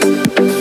Thank